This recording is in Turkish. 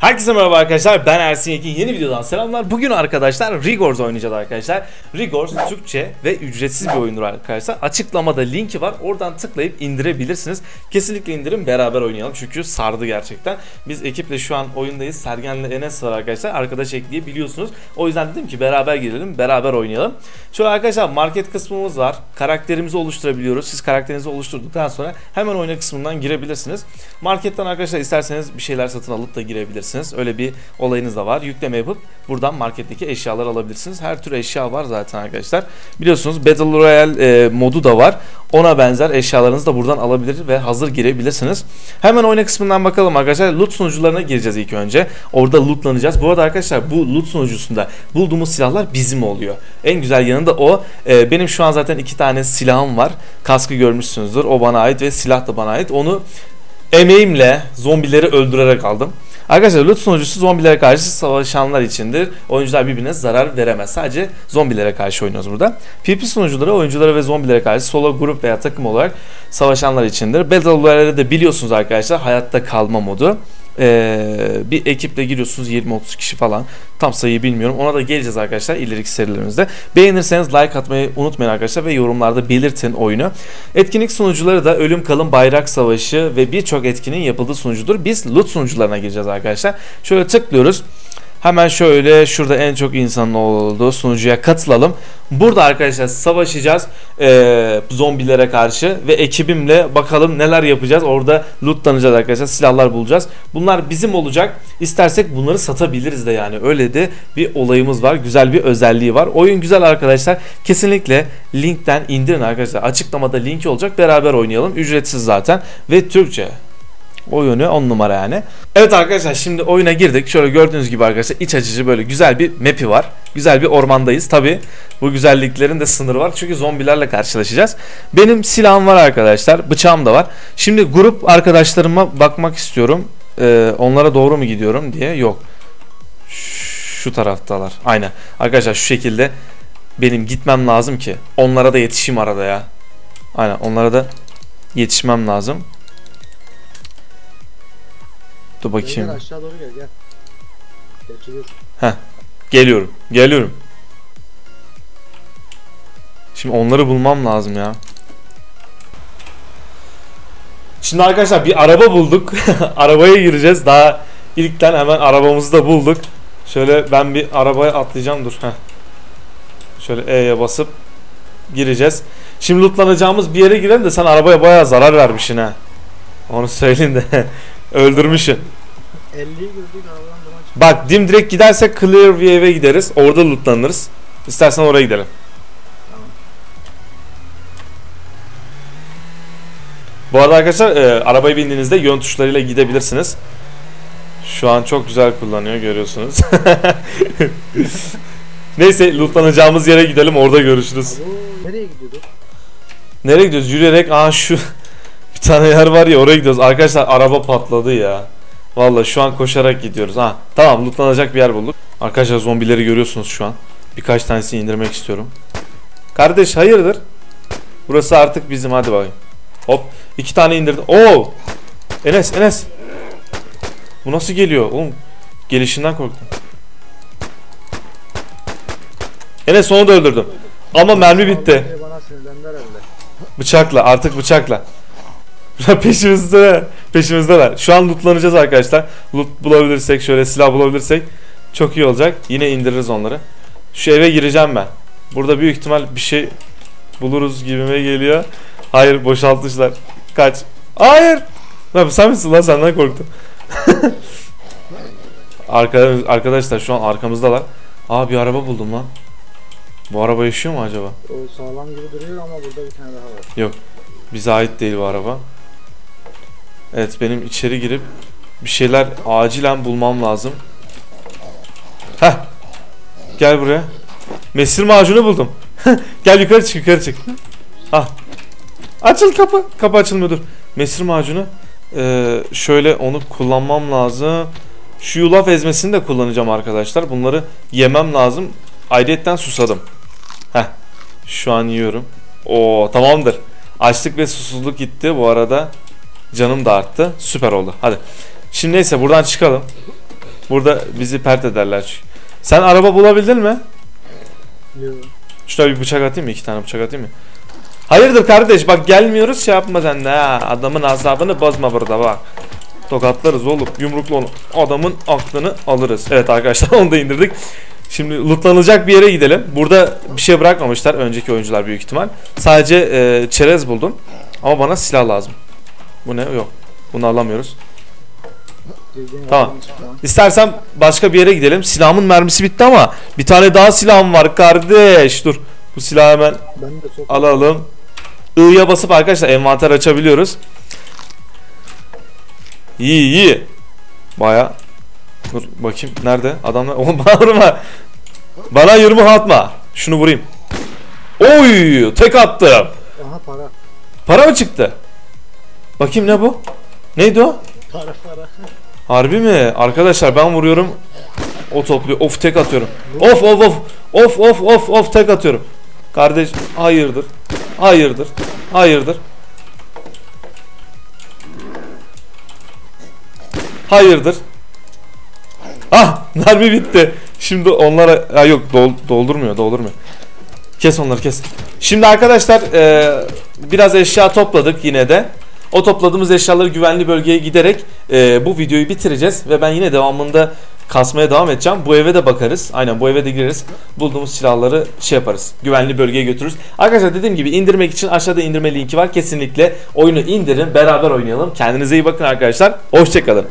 Herkese merhaba arkadaşlar ben Ersin Yekin yeni videodan selamlar. Bugün arkadaşlar Rigors oynayacağız arkadaşlar. Rigors Türkçe ve ücretsiz bir oyundur arkadaşlar. Açıklamada linki var oradan tıklayıp indirebilirsiniz. Kesinlikle indirin beraber oynayalım çünkü sardı gerçekten. Biz ekiple şu an oyundayız. Sergen'le Enes var arkadaşlar. Arkadaş ekleyebiliyorsunuz. O yüzden dedim ki beraber girelim beraber oynayalım. Şöyle arkadaşlar market kısmımız var. Karakterimizi oluşturabiliyoruz. Siz karakterinizi oluşturduktan sonra hemen oyuna kısmından girebilirsiniz. Marketten arkadaşlar isterseniz bir şeyler satın alıp da girebilirsiniz. Öyle bir olayınız da var. Yükleme yapıp buradan marketteki eşyalar alabilirsiniz. Her tür eşya var zaten arkadaşlar. Biliyorsunuz Battle Royale e, modu da var. Ona benzer eşyalarınızı da buradan alabilir ve hazır girebilirsiniz. Hemen oyuna kısmından bakalım arkadaşlar. Loot sunucularına gireceğiz ilk önce. Orada lootlanacağız. Bu arada arkadaşlar bu loot sunucusunda bulduğumuz silahlar bizim oluyor. En güzel yanı da o. E, benim şu an zaten iki tane silahım var. Kaskı görmüşsünüzdür. O bana ait ve silah da bana ait. Onu emeğimle zombileri öldürerek aldım. Arkadaşlar loot sunucusu zombilere karşı savaşanlar içindir. Oyuncular birbirine zarar veremez. Sadece zombilere karşı oynuyoruz burada. PvP sunucuları oyunculara ve zombilere karşı solo grup veya takım olarak savaşanlar içindir. Battle Royale'de de biliyorsunuz arkadaşlar hayatta kalma modu. Ee, bir ekiple giriyorsunuz 20-30 kişi falan. Tam sayıyı bilmiyorum. Ona da geleceğiz arkadaşlar ileriki serilerimizde. Beğenirseniz like atmayı unutmayın arkadaşlar ve yorumlarda belirtin oyunu. Etkinlik sunucuları da Ölüm Kalın Bayrak Savaşı ve birçok etkinin yapıldığı sunucudur. Biz loot sunucularına gireceğiz arkadaşlar. Şöyle tıklıyoruz. Hemen şöyle şurada en çok insanın olduğu sunucuya katılalım. Burada arkadaşlar savaşacağız ee, zombilere karşı ve ekibimle bakalım neler yapacağız. Orada lootlanacağız arkadaşlar silahlar bulacağız. Bunlar bizim olacak. İstersek bunları satabiliriz de yani öyle de bir olayımız var. Güzel bir özelliği var. Oyun güzel arkadaşlar. Kesinlikle linkten indirin arkadaşlar. Açıklamada linki olacak. Beraber oynayalım. Ücretsiz zaten ve Türkçe. O yönü 10 numara yani. Evet arkadaşlar şimdi oyuna girdik. Şöyle gördüğünüz gibi arkadaşlar iç açıcı böyle güzel bir map'i var. Güzel bir ormandayız. Tabi bu güzelliklerin de sınırı var. Çünkü zombilerle karşılaşacağız. Benim silahım var arkadaşlar. Bıçağım da var. Şimdi grup arkadaşlarıma bakmak istiyorum. Ee, onlara doğru mu gidiyorum diye. Yok. Şu taraftalar. Aynen. Arkadaşlar şu şekilde benim gitmem lazım ki. Onlara da yetişeyim arada ya. Aynen onlara da yetişmem lazım. Dur bakayım. Gel aşağı doğru gel gel. Gerçi dur. Geliyorum. Geliyorum. Şimdi onları bulmam lazım ya. Şimdi arkadaşlar bir araba bulduk. Arabaya gireceğiz. Daha ilkten hemen arabamızı da bulduk. Şöyle ben bir arabaya atlayacağım dur. Heh. Şöyle E'ye basıp gireceğiz. Şimdi lootlanacağımız bir yere girelim de sen arabaya bayağı zarar vermişsin ha. Onu söyleyeyim de. Öldürmüşsün. 50'yi gördük arabadan duman çıktı. Bak dimdirek gidersek Clear View'e gideriz. Orada lootlanırız. İstersen oraya gidelim. Tamam. Bu arada arkadaşlar e, arabaya bindiğinizde yön tuşlarıyla gidebilirsiniz. Şu an çok güzel kullanıyor görüyorsunuz. Neyse lootlanacağımız yere gidelim orada görüşürüz. Abo, nereye gidiyorduk? Nereye gidiyoruz? Yürüyerek aa şu tane yer var ya oraya gidiyoruz. Arkadaşlar araba patladı ya. Vallahi şu an koşarak gidiyoruz. Ha tamam lootlanacak bir yer bulduk. Arkadaşlar zombileri görüyorsunuz şu an. Birkaç tanesini indirmek istiyorum. Kardeş hayırdır? Burası artık bizim hadi bakayım. Hop iki tane indirdim. Oo! Enes Enes. Bu nasıl geliyor? Oğlum gelişinden korktum. Enes onu da öldürdüm. Ama mermi bitti. Bıçakla artık bıçakla. Peşimizde peşimizdeler. Şu an lootlanacağız arkadaşlar. Loot bulabilirsek şöyle silah bulabilirsek çok iyi olacak. Yine indiririz onları. Şu eve gireceğim ben. Burada büyük ihtimal bir şey buluruz gibime geliyor. Hayır boşaltmışlar. Kaç. Hayır. Lan sen misin lan senden korktum. Arka- arkadaşlar şu an arkamızdalar. Aa bir araba buldum lan. Bu araba yaşıyor mu acaba? O sağlam gibi duruyor ama burada bir tane daha var. Bize ait değil bu araba. Evet benim içeri girip bir şeyler acilen bulmam lazım. Heh. Gel buraya. Mesir macunu buldum. Gel yukarı çık yukarı çık. Ah. Açıl kapı. Kapı açılmıyor dur. Mesir macunu. Ee, şöyle onu kullanmam lazım. Şu yulaf ezmesini de kullanacağım arkadaşlar. Bunları yemem lazım. Ayrıyetten susadım. Heh. Şu an yiyorum. Oo tamamdır. Açlık ve susuzluk gitti bu arada. Canım da arttı. Süper oldu. Hadi. Şimdi neyse buradan çıkalım. Burada bizi pert ederler çünkü. Sen araba bulabildin mi? Yok. Şuna bir bıçak atayım mı? İki tane bıçak atayım mı? Hayırdır kardeş bak gelmiyoruz şey yapma sen de ha. Adamın asabını bozma burada bak. Tokatlarız oğlum. Yumruklu onu. Adamın aklını alırız. Evet arkadaşlar onu da indirdik. Şimdi lootlanacak bir yere gidelim. Burada bir şey bırakmamışlar önceki oyuncular büyük ihtimal. Sadece e, çerez buldum. Ama bana silah lazım. Bu ne? Yok. Bunu alamıyoruz. Tamam. İstersen başka bir yere gidelim. Silahımın mermisi bitti ama bir tane daha silahım var kardeş. Dur. Bu silahı hemen alalım. I'ya basıp arkadaşlar envanter açabiliyoruz. İyi iyi. Baya. Dur bakayım nerede? Adamlar. Oğlum bana vurma. Bana yürüme atma. Şunu vurayım. Oy tek attım. Aha para. Para mı çıktı? Bakayım ne bu? Neydi o? Para para. Harbi mi? Arkadaşlar ben vuruyorum. O topluyor. Of tek atıyorum. Of of of. Of of of of tek atıyorum. Kardeş hayırdır. Hayırdır. Hayırdır. Hayırdır. Ah mermi bitti. Şimdi onlara ha yok dol, doldurmuyor doldurmuyor. Kes onları kes. Şimdi arkadaşlar e, biraz eşya topladık yine de. O topladığımız eşyaları güvenli bölgeye giderek e, bu videoyu bitireceğiz ve ben yine devamında kasmaya devam edeceğim. Bu eve de bakarız. Aynen bu eve de gireriz. Bulduğumuz silahları şey yaparız. Güvenli bölgeye götürürüz. Arkadaşlar dediğim gibi indirmek için aşağıda indirme linki var. Kesinlikle oyunu indirin. Beraber oynayalım. Kendinize iyi bakın arkadaşlar. Hoşçakalın.